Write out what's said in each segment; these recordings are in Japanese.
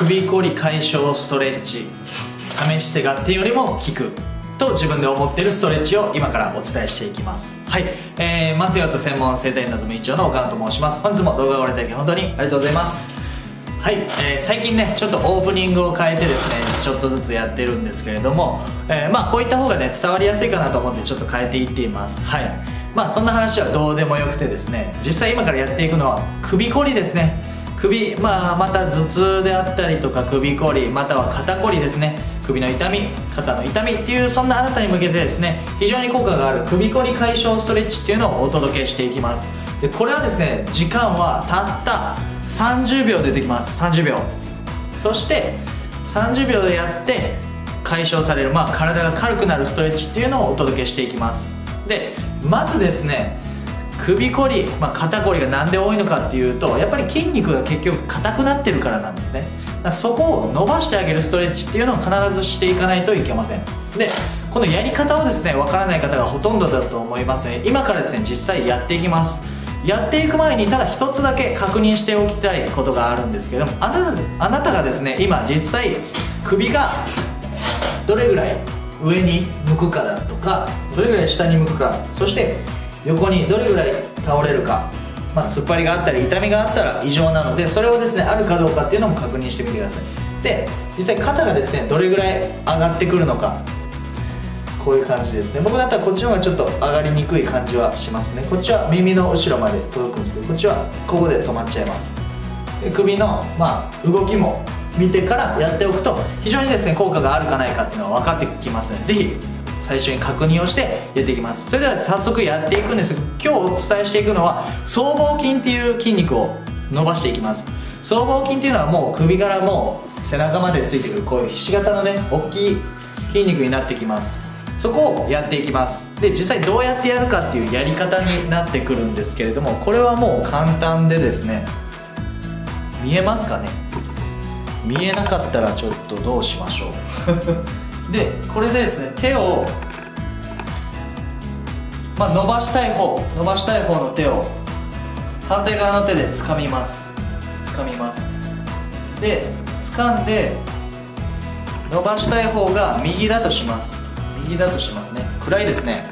首こり解消ストレッチ。試してがってよりも効く。と自分で思ってるストレッチを今からお伝えしていきます。はい、えー、松四つ専門整体謎一長の岡野と申します。本日も動画をご覧いただき本当にありがとうございます。はい、えー、最近ねちょっとオープニングを変えてですねちょっとずつやってるんですけれども、えー、まあこういった方がね伝わりやすいかなと思ってちょっと変えていっています。はい。まあそんな話はどうでもよくてですね実際今からやっていくのは首こりですね。首、まあ、また頭痛であったりとか首こりまたは肩こりですね。首の痛み肩の痛みっていうそんなあなたに向けてですね非常に効果がある首こり解消ストレッチっていうのをお届けしていきます。でこれはですね時間はたった30秒でできます。30秒。そして30秒でやって解消される、まあ、体が軽くなるストレッチっていうのをお届けしていきます。でまずですね首こり、まあ、肩こりが何で多いのかっていうとやっぱり筋肉が結局硬くなってるからなんですね。そこを伸ばしてあげるストレッチっていうのを必ずしていかないといけません。でこのやり方をですねわからない方がほとんどだと思いますね。今からですね実際やっていきます。やっていく前にただ一つだけ確認しておきたいことがあるんですけどもあなあなたがですね今実際首がどれぐらい上に向くかだとかどれぐらい下に向くかそして横にどれぐらい倒れるか、まあ、突っ張りがあったり痛みがあったら異常なのでそれをですねあるかどうかっていうのも確認してみてください。で実際肩がですねどれぐらい上がってくるのかこういう感じですね。僕だったらこっちの方がちょっと上がりにくい感じはしますね。こっちは耳の後ろまで届くんですけどこっちはここで止まっちゃいます。で首の、まあ、動きも見てからやっておくと非常にですね効果があるかないかっていうのは分かってきますのでぜひ最初に確認をしてやっていきます。それでは早速やっていくんです。が今日お伝えしていくのは僧帽筋っていう筋肉を伸ばしていきます。僧帽筋っていうのはもう首からもう背中までついてくるこういうひし形のね大きい筋肉になってきます。そこをやっていきます。で実際どうやってやるかっていうやり方になってくるんですけれどもこれはもう簡単でですね見えますかね？見えなかったらちょっとどうしましょう？でこれでですね手をまあ、伸ばしたい方伸ばしたい方の手を反対側の手で掴みます。掴みます。で掴んで伸ばしたい方が右だとします。右だとしますね。暗いですね。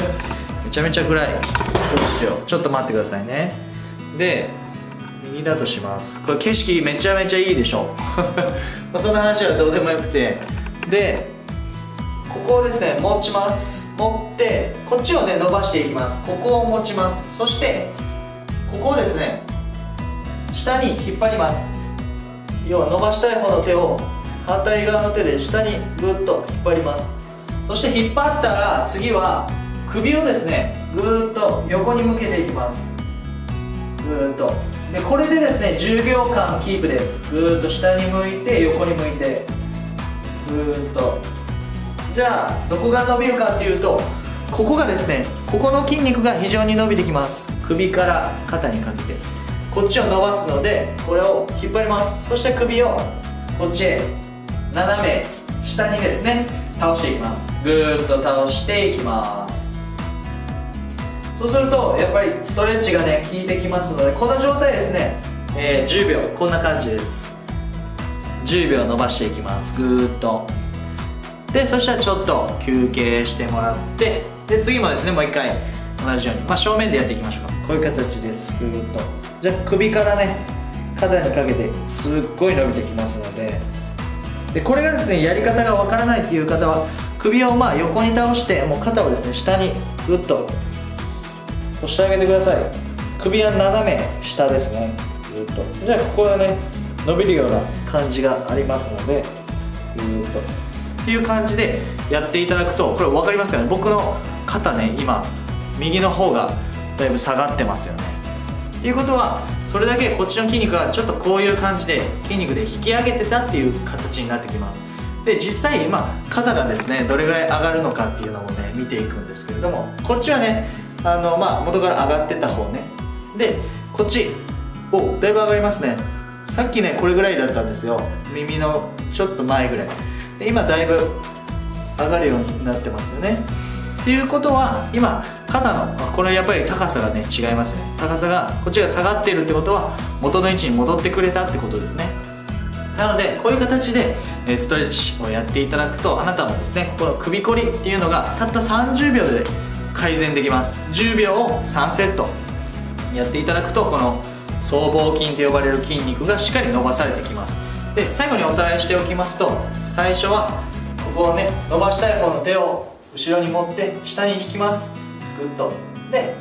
めちゃめちゃ暗い。どうしよう。ちょっと待ってくださいね。で右だとします。これ景色めちゃめちゃいいでしょ。まあそんな話はどうでもよくて。でここをですね持ちます。持ってこっちをね伸ばしていきます。ここを持ちます。そしてここをですね下に引っ張ります。要は伸ばしたい方の手を反対側の手で下にぐっと引っ張ります。そして引っ張ったら次は首をですねぐーっと横に向けていきます。ぐーっと。でこれでですね10秒間キープです。ぐーっと下に向いて横に向いて。ぐーっと。じゃあどこが伸びるかっていうとここがですねここの筋肉が非常に伸びてきます。首から肩にかけて。こっちを伸ばすのでこれを引っ張ります。そして首をこっちへ斜め下にですね倒していきます。ぐーっと倒していきます。そうするとやっぱりストレッチがね効いてきますのでこの状態ですね、えー、10秒。こんな感じです。10秒伸ばしていきます。ぐーっと。でそしたらちょっと休憩してもらってで次もですねもう一回同じように、まあ、正面でやっていきましょうか。こういう形です。ぐーっと。じゃあ首からね肩にかけてすっごい伸びてきますので。でこれがですねやり方がわからないっていう方は首をまあ横に倒してもう肩をですね下にグッと押してあげてください。首は斜め下ですね。ぐっと。じゃあここがね伸びるような感じがありますのでぐーっと。っていう感じでやっていただくとこれ分かりますかね？僕の肩ね今右の方がだいぶ下がってますよね。っていうことはそれだけこっちの筋肉がちょっとこういう感じで筋肉で引き上げてたっていう形になってきます。で実際今肩がですねどれぐらい上がるのかっていうのをね見ていくんですけれどもこっちはねあの、まあ、元から上がってた方ね。でこっちおだいぶ上がりますね。さっきねこれぐらいだったんですよ。耳のちょっと前ぐらい。で今だいぶ上がるようになってますよね。っていうことは今肩のこれやっぱり高さがね違いますね。高さがこっちが下がっているってことは元の位置に戻ってくれたってことですね。なのでこういう形でストレッチをやっていただくとあなたもですねこの首こりっていうのがたった30秒で改善できます。10秒を3セットやっていただくとこの僧帽筋と呼ばれる筋肉がしっかり伸ばされてきます。で最後におさらいしておきますと最初はここをね伸ばしたい方の手を後ろに持って下に引きます。グッと。で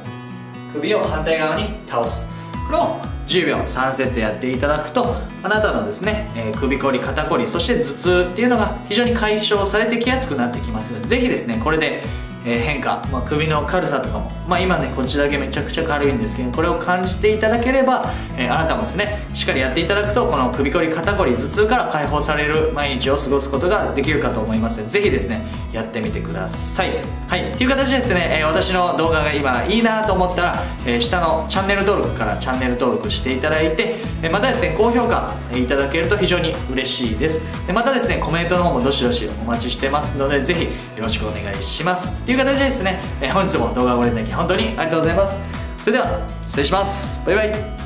首を反対側に倒す。これを10秒3セットやっていただくとあなたのですね、えー、首こり肩こりそして頭痛っていうのが非常に解消されてきやすくなってきますのでぜひですねこれでえ、変化、まあ、首の軽さとかも、まあ、今ねこっちだけめちゃくちゃ軽いんですけどこれを感じていただければ、えー、あなたもですねしっかりやっていただくとこの首こり肩こり頭痛から解放される毎日を過ごすことができるかと思います。のでぜひですねやってみてください。はい。っていう形でですね、えー、私の動画が今いいなと思ったら、え下のチャンネル登録からチャンネル登録していただいて、えまたですね高評価いただけると非常に嬉しいです。でまたですねコメントの方もどしどしお待ちしてますのでぜひよろしくお願いします。いう形でですね。え本日も動画をご覧いただき本当にありがとうございます。それでは失礼します。バイバイ。